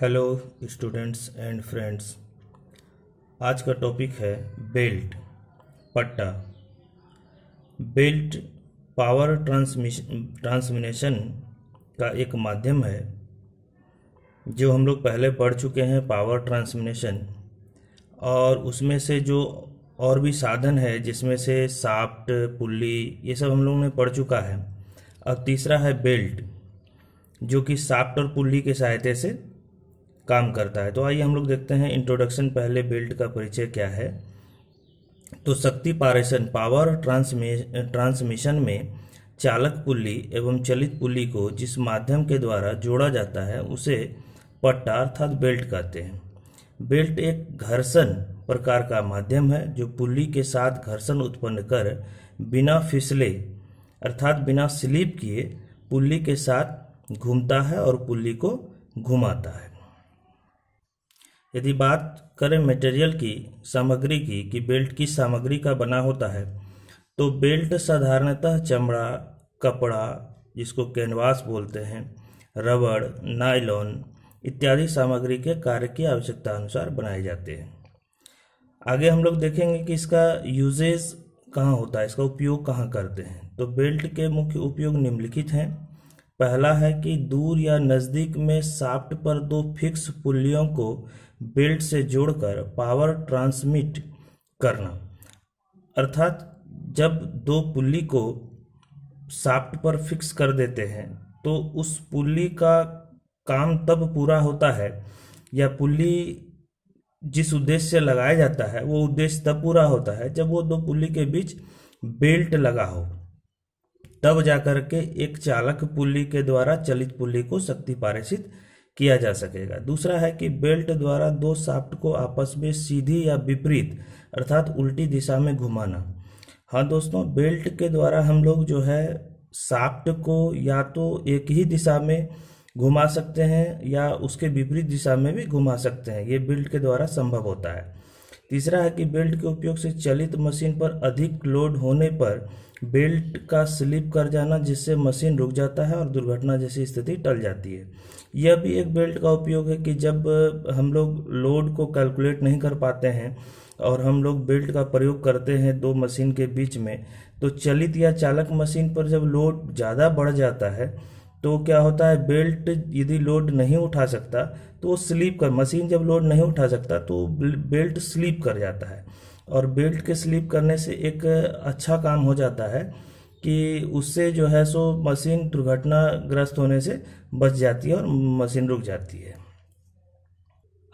Hello students and friends आज का topic है बेल्ट पट्टा। बेल्ट पावर ट्रांसमिशन ट्रांसमिनेशन का एक माध्यम है, जो हम लोग पहले पढ़ चुके हैं पावर ट्रांसमिनेशन और उसमें से जो और भी साधन है, जिसमें से साफ्ट पुल्ली, ये सब हम लोगों ने पढ़ चुका है। अब तीसरा है बेल्ट जो कि साफ्ट और पुल्ली के सहायता से काम करता है। तो आइए हम लोग देखते हैं इंट्रोडक्शन पहले बेल्ट का परिचय क्या है। तो शक्ति पारेशन पावर ट्रांसमिशन में चालक पुल्ली एवं चलित पुल्ली को जिस माध्यम के द्वारा जोड़ा जाता है, उसे पट्टा अर्थात बेल्ट कहते हैं। बेल्ट एक घर्षण प्रकार का माध्यम है, जो पुल्ली के साथ घर्षण उत्पन्न कर बिना फिसले अर्थात बिना स्लिप किए पुल्ली के साथ घूमता है और पुल्ली को घुमाता है। यदि बात करें मटेरियल की, सामग्री की, कि बेल्ट किस सामग्री का बना होता है तो बेल्ट साधारणतः चमड़ा, कपड़ा, जिसको कैनवास बोलते हैं, रबड़ नायलॉन इत्यादि सामग्री के कार्य की आवश्यकता अनुसार बनाए जाते हैं। आगे हम लोग देखेंगे कि इसका यूजेज कहाँ होता है, इसका उपयोग कहाँ करते हैं। तो बेल्ट के मुख्य उपयोग निम्नलिखित हैं। पहला है कि दूर या नज़दीक में साफ्ट पर दो फिक्स पुलियों को बेल्ट से जोड़कर पावर ट्रांसमिट करना। अर्थात जब दो पुल्ली को साफ्ट पर फिक्स कर देते हैं तो उस पुल्ली का काम तब पूरा होता है। या पुल्ली जिस उद्देश्य से लगाया जाता है, वो उद्देश्य तब पूरा होता है जब वो दो पुल्ली के बीच बेल्ट लगा हो। तब जाकर के एक चालक पुल्ली के द्वारा चलित पुल्ली को शक्ति पारित किया जा सकेगा। दूसरा है कि बेल्ट द्वारा दो साफ्ट को आपस में सीधी या विपरीत, अर्थात उल्टी दिशा में घुमाना। हाँ दोस्तों, बेल्ट के द्वारा हम लोग जो है साफ्ट को या तो एक ही दिशा में घुमा सकते हैं या उसके विपरीत दिशा में भी घुमा सकते हैं। ये बेल्ट के द्वारा संभव होता है। तीसरा है कि बेल्ट के उपयोग से चलित मशीन पर अधिक लोड होने पर बेल्ट का स्लिप कर जाना जिससे मशीन रुक जाता है और दुर्घटना जैसी स्थिति टल जाती है। यह भी एक बेल्ट का उपयोग है कि जब हम लोग लोड को कैलकुलेट नहीं कर पाते हैं और हम लोग बेल्ट का प्रयोग करते हैं दो मशीन के बीच में तो चलित या चालक मशीन पर जब लोड ज़्यादा बढ़ जाता है तो क्या होता है, बेल्ट यदि लोड नहीं उठा सकता तो वो स्लीप कर, मशीन जब लोड नहीं उठा सकता तो बेल्ट स्लीप कर जाता है। और बेल्ट के स्लिप करने से एक अच्छा काम हो जाता है कि उससे जो है सो मशीन दुर्घटनाग्रस्त होने से बच जाती है और मशीन रुक जाती है।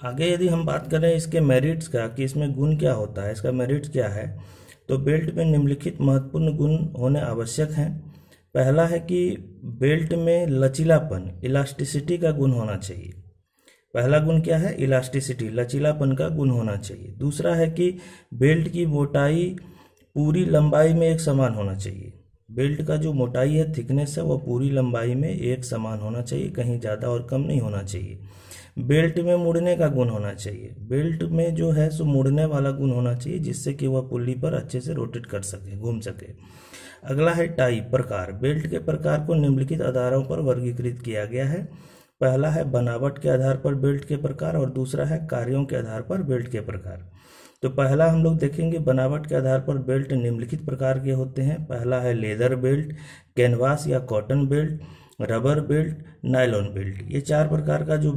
आगे यदि हम बात करें इसके मेरिट्स का कि इसमें गुण क्या होता है, इसका मेरिट्स क्या है तो बेल्ट में निम्नलिखित महत्वपूर्ण गुण होने आवश्यक हैं। पहला है कि बेल्ट में लचीलापन इलास्टिसिटी का गुण होना चाहिए। पहला गुण क्या है? इलास्टिसिटी लचीलापन का गुण होना चाहिए। दूसरा है कि बेल्ट की मोटाई पूरी लंबाई में एक समान होना चाहिए। बेल्ट का जो मोटाई है थिकनेस है, वो पूरी लंबाई में एक समान होना चाहिए, कहीं ज़्यादा और कम नहीं होना चाहिए। बेल्ट में मुड़ने का गुण होना चाहिए। बेल्ट में जो है, सो मुड़ने वाला गुण होना चाहिए, जिससे कि वह पुल्ली पर अच्छे से रोटेट कर सके, घूम सके। अगला है टाई प्रकार। बेल्ट के प्रकार को निम्नलिखित आधारों पर वर्गीकृत किया गया है। पहला है बनावट के आधार पर बेल्ट के प्रकार और दूसरा है कार्यों के आधार पर बेल्ट के प्रकार। तो पहला हम लोग देखेंगे बनावट के आधार पर बेल्ट निम्नलिखित प्रकार के होते हैं। पहला है लेदर बेल्ट कैनवास या cotton belt rubber belt nylon belt ये चार प्रकार का जो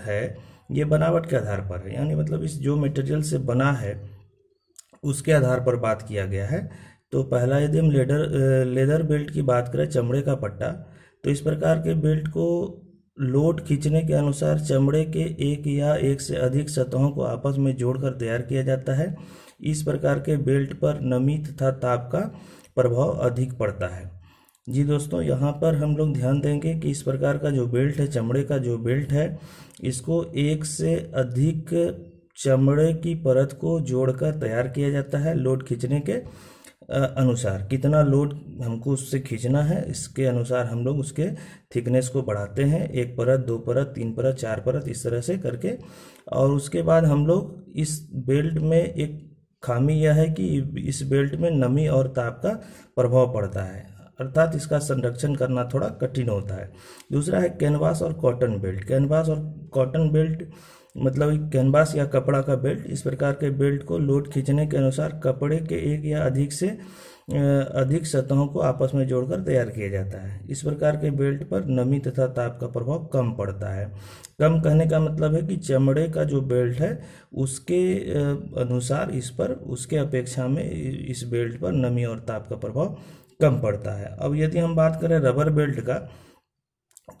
है, ये बनावट के आधार पर है। यानी मतलब इस जो मटेरियल से बना है, उसके आधार पर बात किया गया है। तो पहला यदि हम लेदर लेदर बेल्ट की बात करें, चमड़े का पट्टा तो इस प्रकार के बेल्ट को लोड खींचने के अनुसार चमड़े के एक या एक से अधिक सतहों को आपस में जोड़कर तैयार किया जाता है। इस प्रकार के बेल्ट पर नमी तथा ताप का प्रभाव अधिक पड़ता है। जी दोस्तों, यहाँ पर हम लोग ध्यान देंगे कि इस प्रकार का जो बेल्ट है, चमड़े का जो बेल्ट है, इसको एक से अधिक चमड़े की परत को जोड़कर तैयार किया जाता है लोड खींचने के अनुसार। कितना लोड हमको उससे खींचना है, इसके अनुसार हम लोग उसके थिकनेस को बढ़ाते हैं। एक परत, दो परत, तीन परत, चार परत, इस तरह से करके। और उसके बाद हम लोग इस बेल्ट में एक खामी यह है कि इस बेल्ट में नमी और ताप का प्रभाव पड़ता है। अर्थात इसका संरक्षण करना थोड़ा कठिन होता है। दूसरा है कैनवास और कॉटन बेल्ट कैनवास और कॉटन बेल्ट मतलब कैनवास या कपड़ा का बेल्ट इस प्रकार के बेल्ट को लोड खींचने के अनुसार कपड़े के एक या अधिक से अधिक सतहों को आपस में जोड़कर तैयार किया जाता है। इस प्रकार के बेल्ट पर नमी तथा ताप का प्रभाव कम पड़ता है। कम कहने का मतलब है कि चमड़े का जो बेल्ट है, उसके अनुसार इस पर, उसके अपेक्षा में इस बेल्ट पर नमी और ताप का प्रभाव कम पड़ता है। अब यदि हम बात करें रबर बेल्ट का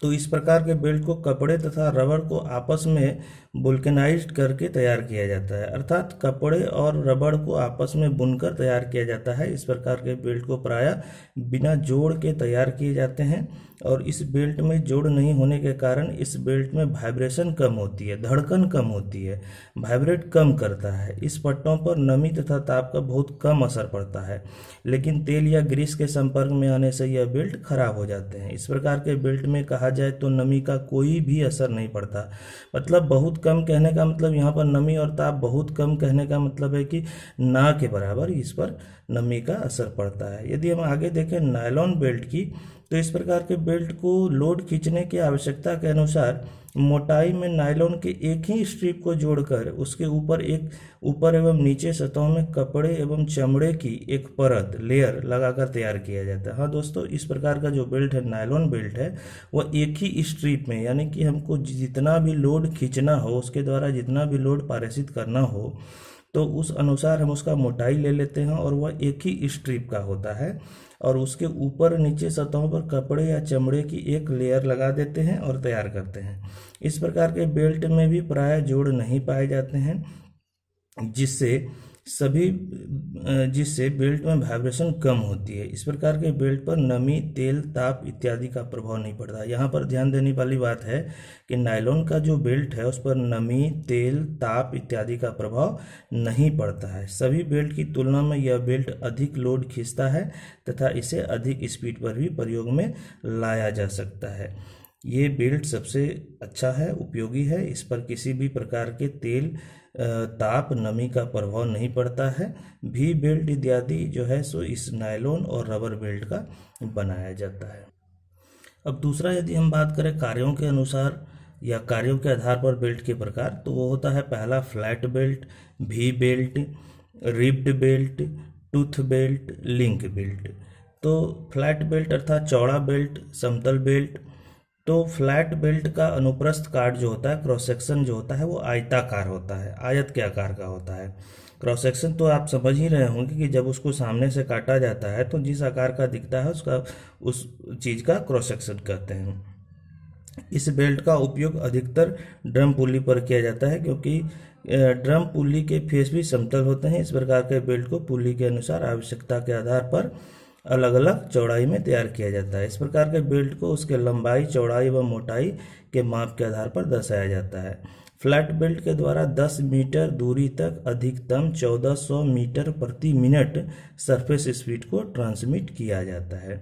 तो इस प्रकार के बेल्ट को कपड़े तथा रबर को आपस में बुल्केनाइज करके तैयार किया जाता है। अर्थात कपड़े और रबड़ को आपस में बुनकर तैयार किया जाता है। इस प्रकार के बेल्ट को प्रायः बिना जोड़ के तैयार किए जाते हैं। और इस बेल्ट में जोड़ नहीं होने के कारण इस बेल्ट में वाइब्रेशन कम होती है, धड़कन कम होती है वाइब्रेट कम करता है। इस पट्टों पर नमी तथा ताप का बहुत कम असर पड़ता है, लेकिन तेल या ग्रीस के संपर्क में आने से यह बेल्ट खराब हो जाते हैं। इस प्रकार के बेल्ट में कहा जाए तो नमी का कोई भी असर नहीं पड़ता। मतलब बहुत कम कहने का मतलब यहाँ पर नमी और ताप बहुत कम कहने का मतलब है कि ना के बराबर इस पर नमी का असर पड़ता है। यदि हम आगे देखें नायलॉन बेल्ट की तो इस प्रकार के बेल्ट को लोड खींचने की आवश्यकता के अनुसार मोटाई में नायलॉन के एक ही स्ट्रिप को जोड़कर उसके ऊपर एक ऊपर एवं नीचे सतहों में कपड़े एवं चमड़े की एक परत लेयर लगाकर तैयार किया जाता है। हाँ दोस्तों, इस प्रकार का जो बेल्ट है, नायलॉन बेल्ट है, वह एक ही स्ट्रिप में, यानी कि हमको जितना भी लोड खींचना हो, उसके द्वारा जितना भी लोड पारित करना हो तो उस अनुसार हम उसका मोटाई ले लेते हैं और वह एक ही स्ट्रिप का होता है और उसके ऊपर नीचे सतहों पर कपड़े या चमड़े की एक लेयर लगा देते हैं और तैयार करते हैं। इस प्रकार के बेल्ट में भी प्राय जोड़ नहीं पाए जाते हैं, जिससे सभी जिससे बेल्ट में वाइब्रेशन कम होती है। इस प्रकार के बेल्ट पर नमी, तेल, ताप इत्यादि का प्रभाव नहीं पड़ता। यहाँ पर ध्यान देने वाली बात है कि नायलॉन का जो बेल्ट है, उस पर नमी, तेल, ताप इत्यादि का प्रभाव नहीं पड़ता है। सभी बेल्ट की तुलना में यह बेल्ट अधिक लोड खींचता है तथा इसे अधिक स्पीड पर भी प्रयोग में लाया जा सकता है। ये बेल्ट सबसे अच्छा है, उपयोगी है। इस पर किसी भी प्रकार के तेल ताप, नमी का प्रभाव नहीं पड़ता है। भी बेल्ट इत्यादि जो है, सो इस नायलॉन और रबर बेल्ट का बनाया जाता है। अब दूसरा यदि हम बात करें कार्यों के अनुसार या कार्यों के आधार पर बेल्ट के प्रकार तो वो होता है पहला flat belt, V belt, ribbed belt, tooth belt, link belt. तो फ्लैट बेल्ट अर्थात चौड़ा बेल्ट, समतल बेल्ट तो फ्लैट बेल्ट का अनुप्रस्थ काट जो होता है, क्रॉस सेक्शन जो होता है, वो आयताकार होता है, आयत के आकार का होता है। क्रॉस सेक्शन तो आप समझ ही रहे होंगे कि जब उसको सामने से काटा जाता है तो जिस आकार का दिखता है, उसका, उस चीज़ का क्रॉस सेक्शन कहते हैं। इस बेल्ट का उपयोग अधिकतर ड्रम पुली पर किया जाता है, क्योंकि ड्रम पुली के फेस भी समतल होते हैं। इस प्रकार के बेल्ट को पुली के अनुसार आवश्यकता के आधार पर अलग अलग चौड़ाई में तैयार किया जाता है। इस प्रकार के बेल्ट को उसके लंबाई, चौड़ाई व मोटाई के माप के आधार पर दर्शाया जाता है। फ्लैट बेल्ट के द्वारा 10 मीटर दूरी तक, अधिकतम 1400 मीटर प्रति मिनट सरफेस स्पीड को ट्रांसमिट किया जाता है।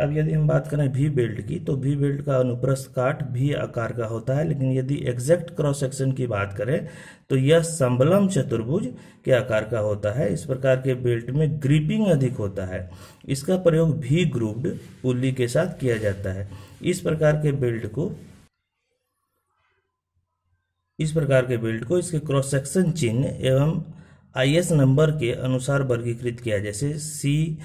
अब यदि हम बात करें भी बेल्ट की तो भी बेल्ट का अनुप्रस्थ काट भी आकार का होता है, लेकिन यदि एग्जैक्ट क्रॉस सेक्शन की बात करें तो यह संबलम चतुर्भुज के आकार का होता है। इस प्रकार के बेल्ट में ग्रिपिंग अधिक होता है। इसका प्रयोग भी ग्रुप्ड पुल्ली के साथ किया जाता है। इस प्रकार के बेल्ट को इस प्रकार के बेल्ट को इसके क्रॉस सेक्शन चिन्ह एवं आईएस नंबर के अनुसार वर्गीकृत किया, जैसे C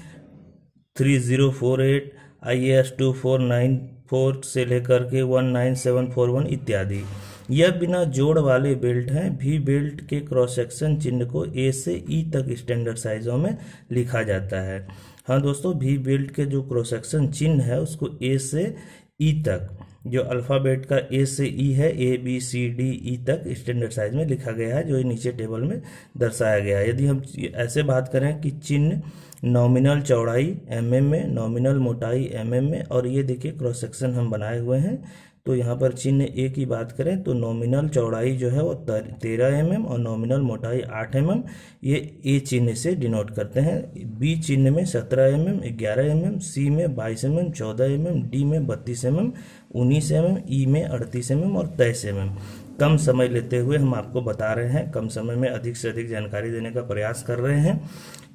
three zero four eight I S two four nine four से लेकर K one nine seven four one इत्यादि। यह बिना जोड़ वाले बेल्ट हैं, भी बेल्ट के क्रॉस सेक्शन चिन्ह को ए से ई तक स्टैंडर्ड साइजों में लिखा जाता है। हाँ दोस्तों, भी बेल्ट के जो क्रॉस सेक्शन चिन्ह है, उसको ए से ई तक, जो अल्फ़ाबेट का ए से ई है A B C D E तक स्टैंडर्ड साइज़ में लिखा गया है, जो नीचे टेबल में दर्शाया गया है। यदि हम ऐसे बात करें कि चिन्ह नॉमिनल चौड़ाई एम एम में नॉमिनल मोटाई एम एम में और ये देखिए क्रॉस सेक्शन हम बनाए हुए हैं तो यहाँ पर चिन्ह ए की बात करें तो नॉमिनल चौड़ाई जो है वो तेरह एम mm और नॉमिनल मोटाई आठ एम mm ये ए चिन्ह से डिनोट करते हैं। बी चिन्ह में सत्रह एम एम ग्यारह एम एम सी में बाईस एम एम चौदह एम एम डी में बत्तीस एम एम उन्नीस एम एम ई में अड़तीस एम एम और तेईस एम एम कम समय लेते हुए हम आपको बता रहे हैं, कम समय में अधिक से अधिक जानकारी देने का प्रयास कर रहे हैं।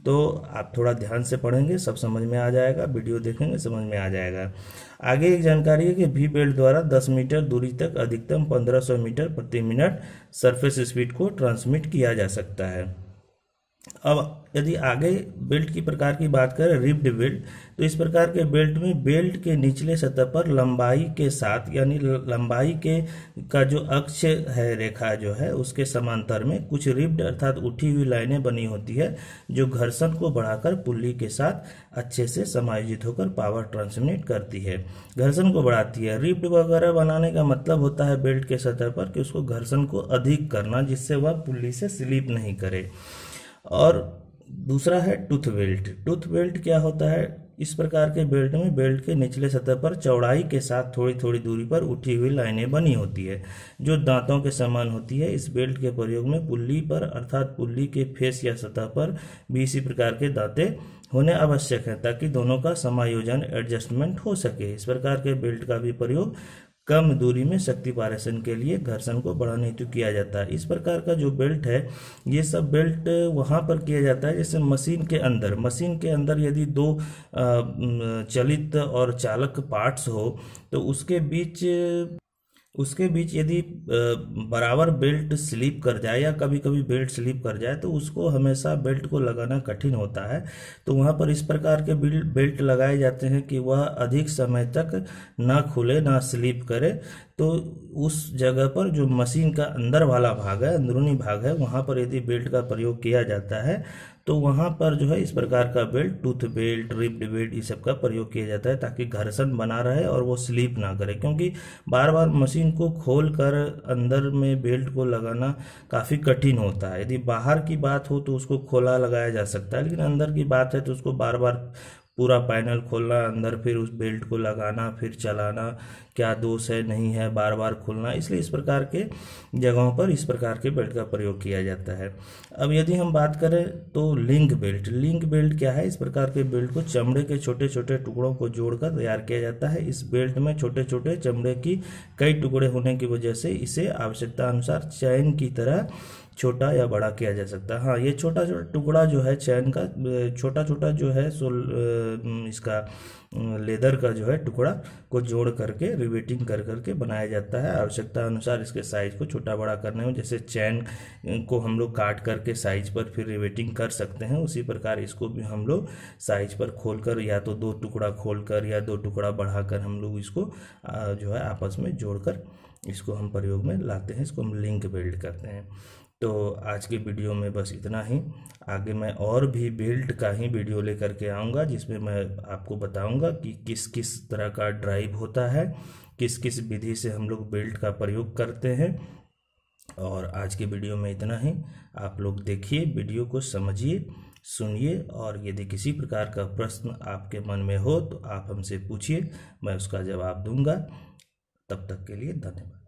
तो आप थोड़ा ध्यान से पढ़ेंगे, सब समझ में आ जाएगा, वीडियो देखेंगे, समझ में आ जाएगा। आगे एक जानकारी है कि वी बेल्ट द्वारा 10 मीटर दूरी तक अधिकतम 1500 मीटर प्रति मिनट सरफेस स्पीड को ट्रांसमिट किया जा सकता है। अब यदि आगे बेल्ट की प्रकार की बात करें रिप्ड बेल्ट तो इस प्रकार के बेल्ट में बेल्ट के निचले सतह पर लंबाई के साथ, यानी लंबाई के का जो अक्ष है, रेखा जो है, उसके समांतर में कुछ रिप्ड अर्थात उठी हुई लाइनें बनी होती है, जो घर्षण को बढ़ाकर पुल्ली के साथ अच्छे से समायोजित होकर पावर ट्रांसमिट करती है। घर्षण को बढ़ाती है। रिप्ड वगैरह बनाने का मतलब होता है बेल्ट के सतह पर कि उसको घर्षण को अधिक करना, जिससे वह पुल्ली से स्लिप नहीं करे। और दूसरा है टूथ बेल्ट। टूथ बेल्ट क्या होता है? इस प्रकार के बेल्ट में बेल्ट के निचले सतह पर चौड़ाई के साथ थोड़ी थोड़ी दूरी पर उठी हुई लाइनें बनी होती है, जो दांतों के समान होती है। इस बेल्ट के प्रयोग में पुल्ली पर, अर्थात पुल्ली के फेस या सतह पर भी इसी प्रकार के दांते होने आवश्यक है, ताकि दोनों का समायोजन एडजस्टमेंट हो सके। इस प्रकार के बेल्ट का भी प्रयोग कम दूरी में शक्ति पारेषण के लिए घर्षण को बढ़ाने हेतु किया जाता है। इस प्रकार का जो बेल्ट है, ये सब बेल्ट वहाँ पर किया जाता है, जैसे मशीन के अंदर। मशीन के अंदर यदि दो चलित और चालक पार्ट्स हो तो उसके बीच उसके बीच यदि बराबर बेल्ट स्लिप कर जाए या कभी कभी बेल्ट स्लिप कर जाए तो उसको हमेशा बेल्ट को लगाना कठिन होता है। तो वहाँ पर इस प्रकार के बिल्ट बेल्ट लगाए जाते हैं कि वह अधिक समय तक ना खुले, ना स्लिप करे। तो उस जगह पर जो मशीन का अंदर वाला भाग है, अंदरूनी भाग है, वहाँ पर यदि बेल्ट का प्रयोग किया जाता है तो वहाँ पर जो है इस प्रकार का belt, tooth belt ribbed belt ये सब का प्रयोग किया जाता है ताकि घर्षण बना रहे और वो स्लीप ना करे। क्योंकि बार बार मशीन को खोल कर अंदर में बेल्ट को लगाना काफ़ी कठिन होता है। यदि बाहर की बात हो तो उसको खोला लगाया जा सकता है, लेकिन अंदर की बात है तो उसको बार बार पूरा पैनल खोलना, अंदर फिर उस बेल्ट को लगाना, फिर चलाना, क्या दोष है, नहीं है बार बार खोलना, इसलिए इस प्रकार के जगहों पर इस प्रकार के बेल्ट का प्रयोग किया जाता है। अब यदि हम बात करें तो लिंक बेल्ट लिंक बेल्ट क्या है? इस प्रकार के बेल्ट को चमड़े के छोटे छोटे टुकड़ों को जोड़कर तैयार किया जाता है। इस बेल्ट में छोटे छोटे चमड़े की कई टुकड़े होने की वजह से इसे आवश्यकता अनुसार चैन की तरह छोटा या बड़ा किया जा सकता है। हाँ ये छोटा छोटा टुकड़ा जो है चैन का, छोटा छोटा जो है सो इसका लेदर का जो है टुकड़ा को जोड़ करके, रिवेटिंग कर करके बनाया जाता है। आवश्यकता अनुसार इसके साइज़ को छोटा बड़ा करने में, जैसे चैन को हम लोग काट करके साइज़ पर फिर रिवेटिंग कर सकते हैं, उसी प्रकार इसको भी हम लोग साइज़ पर खोलकर या तो दो टुकड़ा खोलकर या दो टुकड़ा बढ़ाकर हम लोग इसको जो है आपस में जोड़कर इसको हम प्रयोग में लाते हैं, इसको हम लिंक बिल्ड करते हैं। तो आज के वीडियो में बस इतना ही। आगे मैं और भी बिल्ट का ही वीडियो लेकर के आऊँगा, जिसमें मैं आपको बताऊँगा कि किस किस तरह का ड्राइव होता है किस किस विधि से हम लोग बेल्ट का प्रयोग करते हैं। और आज के वीडियो में इतना ही। आप लोग देखिए, वीडियो को समझिए, सुनिए, और यदि किसी प्रकार का प्रश्न आपके मन में हो तो आप हमसे पूछिए, मैं उसका जवाब दूँगा। तब तक के लिए धन्यवाद।